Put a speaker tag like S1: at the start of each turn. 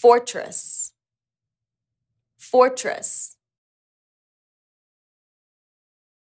S1: fortress, fortress.